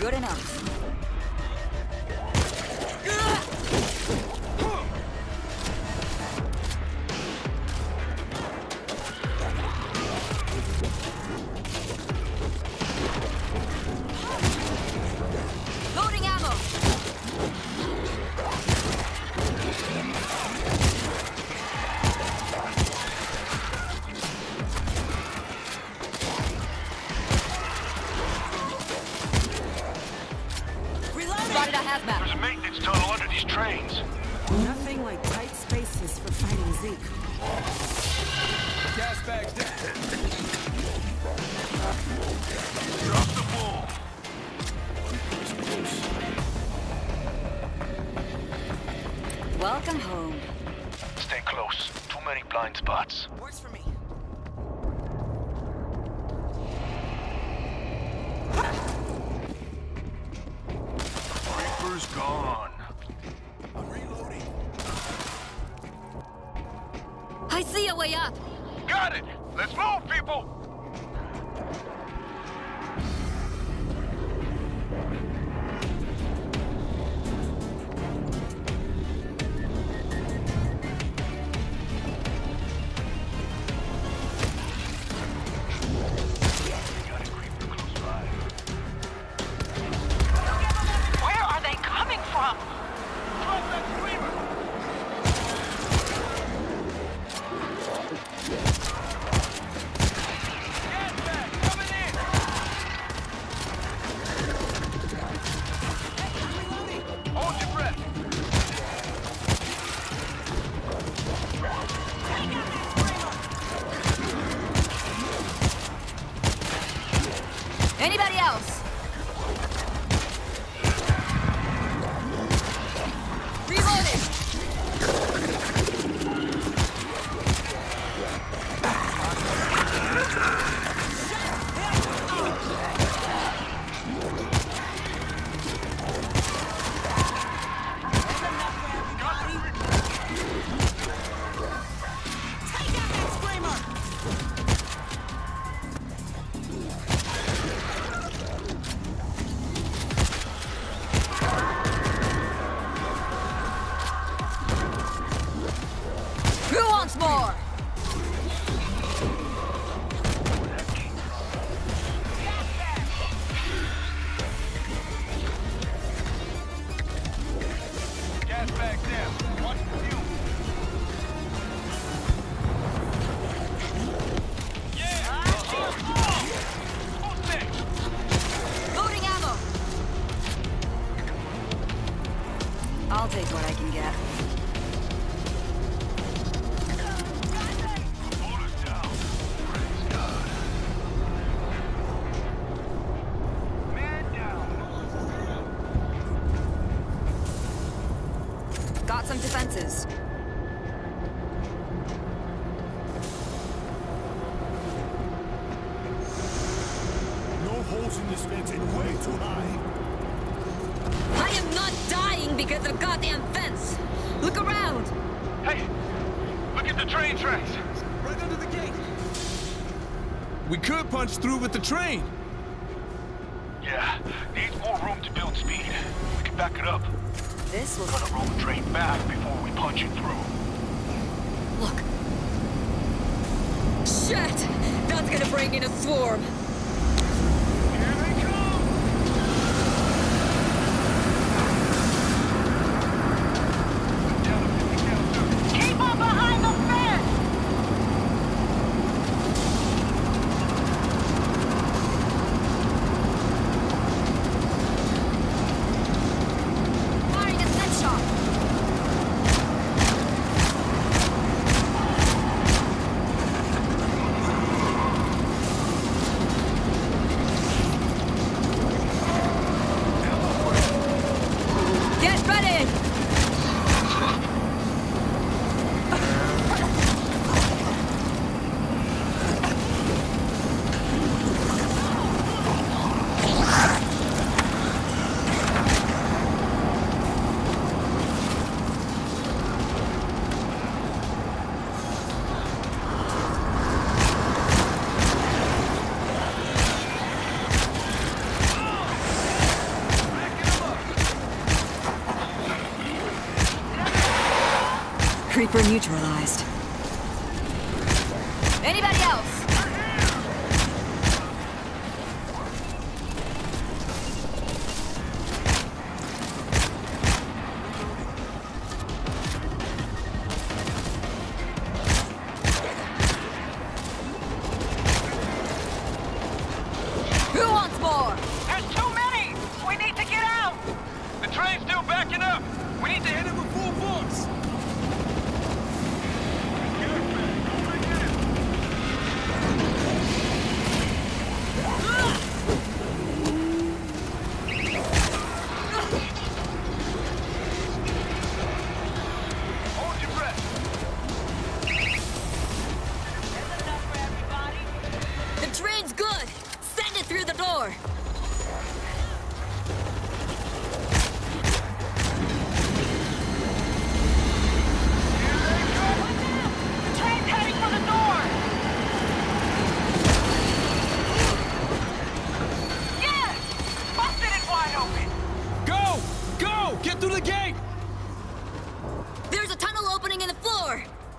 Good enough. There's a maintenance tunnel under these trains. Nothing like tight spaces for fighting Zeke. Gas bags down. Drop the ball. Welcome home. Stay close. Too many blind spots. Works for me. Reaper's gone. I'm reloading. I see a way up. Got it! Let's move, people! More? Defenses. No holes in this fence and way too high. I am not dying because of goddamn fence. Look around. Hey! Look at the train tracks! Right under the gate. We could punch through with the train. Yeah, needs more room to build speed. We can back it up. This will Gonna roll the train back before we punch it through. look. Shit! That's gonna bring in a swarm. Here they come! Down to 50 count, too. Keep on behind the fence! Firing a set shot. Reaper neutralized.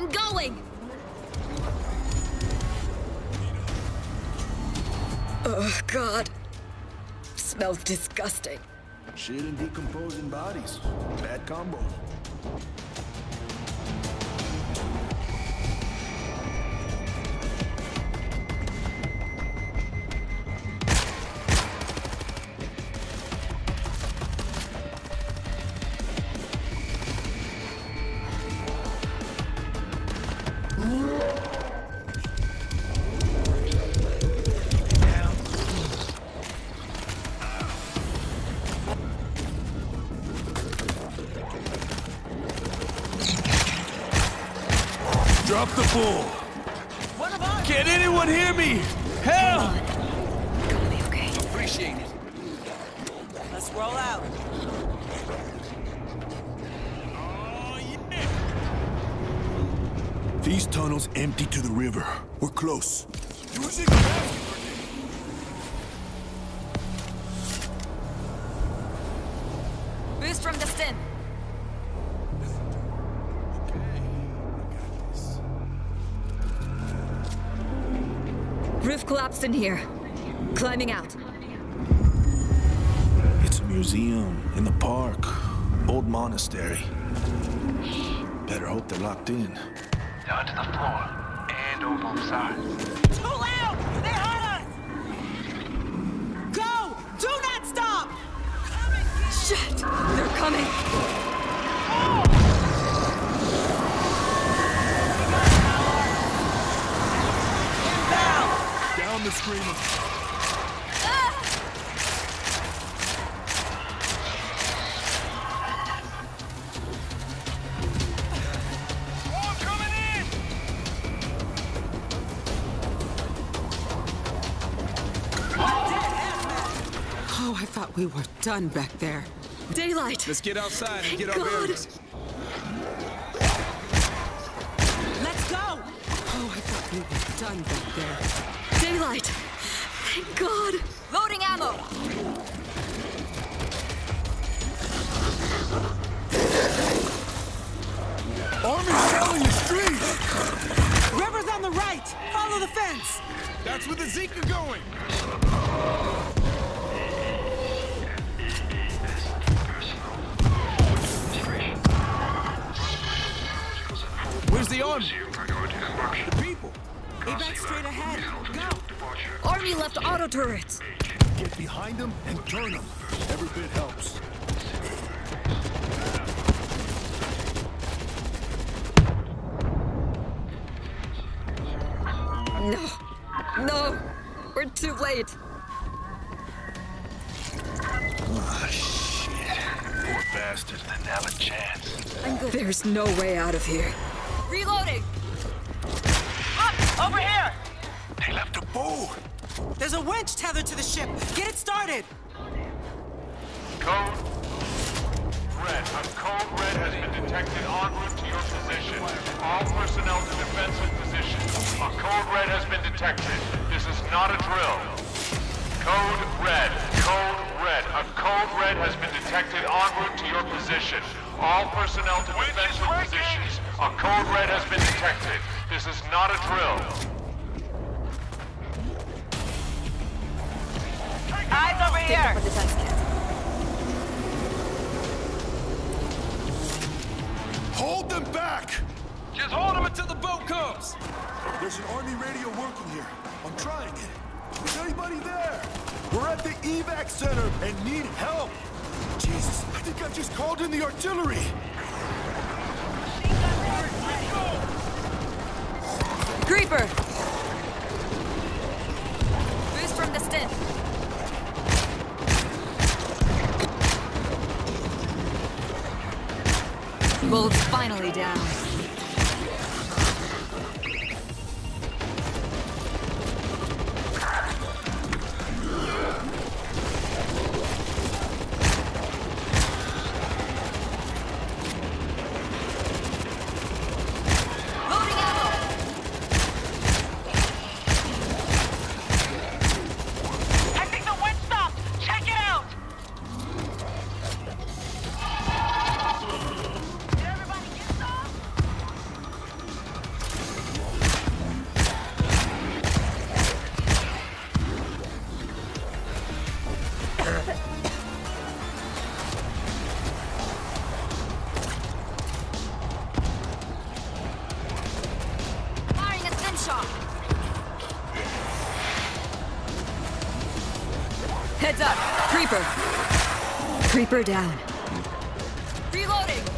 I'm going. Oh, God. Smells disgusting. Shit and decomposing bodies. Bad combo. The bull! What about Can anyone hear me? Help! Be okay. Appreciate it. Let's roll out. Oh, yeah! These tunnels empty to the river. We're close. Using fast. Roof in here. Climbing out. It's a museum in the park. Old monastery. Better hope they're locked in. Down to the floor and on both sides. Oh, I thought we were done back there. Daylight! Let's get outside and Thank get our God. bearings. Let's go! Oh, I thought we were done back there. Daylight! Thank God! Loading ammo! Army's shelling the street! River's on the right! Follow the fence! That's where the Zeke are going! Where's the army? People. Evac straight ahead. Go! Army left auto turrets! Get behind them and turn them. Every bit helps. No. No! We're too late. Ah, shit. Poor bastards. Didn't have a chance. I'm good. There's no way out of here. Reloading! Up! Over here! They left a boat. There's a winch tethered to the ship. Get it started! Code Red. A code red has been detected en route to your position. All personnel to defensive positions. A code red has been detected. This is not a drill. Code red. Code red. A code red has been detected en route to your position. All personnel to defensive positions. A code red has been detected. This is not a drill. Eyes over here. For the test kit. Hold them back! Just hold them until the boat comes. There's an army radio working here. I'm trying it. Is anybody there? We're at the evac center and need help. Jesus, I think I've just called in the artillery. Creeper! Boost from the stim. Finally down. Heads up. Creeper. Creeper down. Reloading.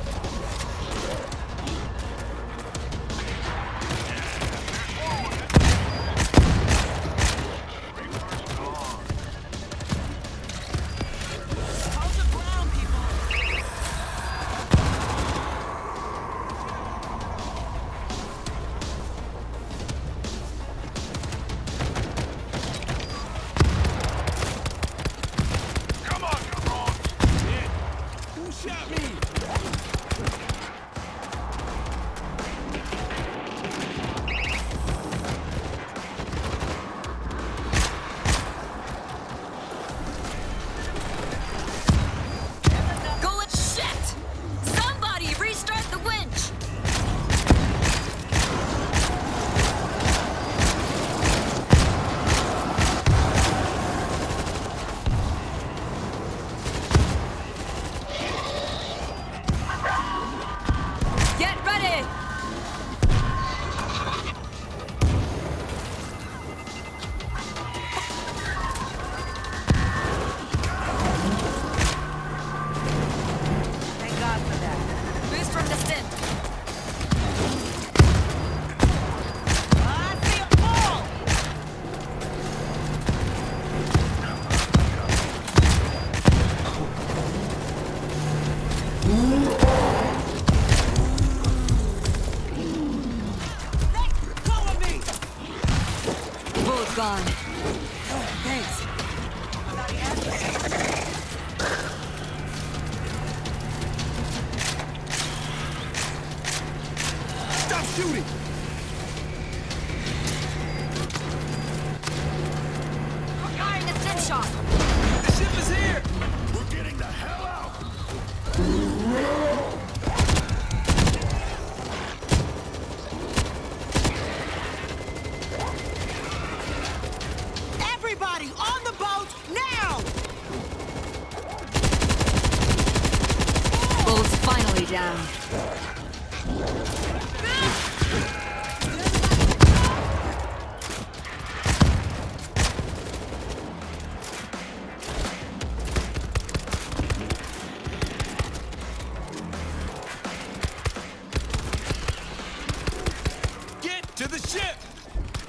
To the ship.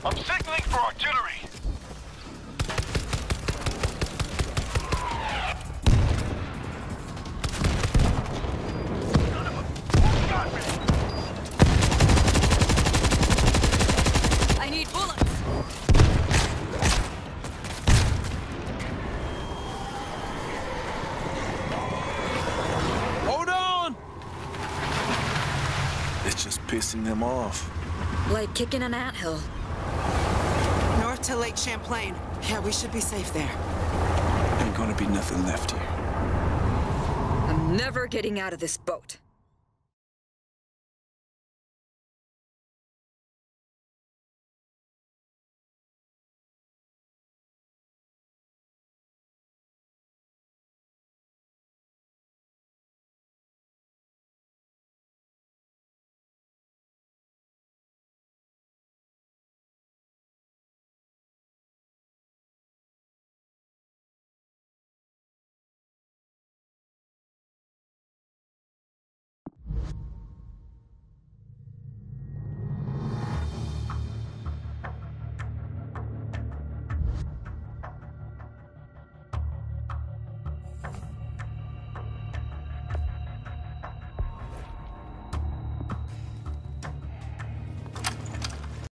I'm signaling for artillery! I need bullets. Hold on. It's just pissing them off. Like kicking an anthill. North to Lake Champlain. Yeah, we should be safe there. Ain't gonna be nothing left here. I'm never getting out of this boat.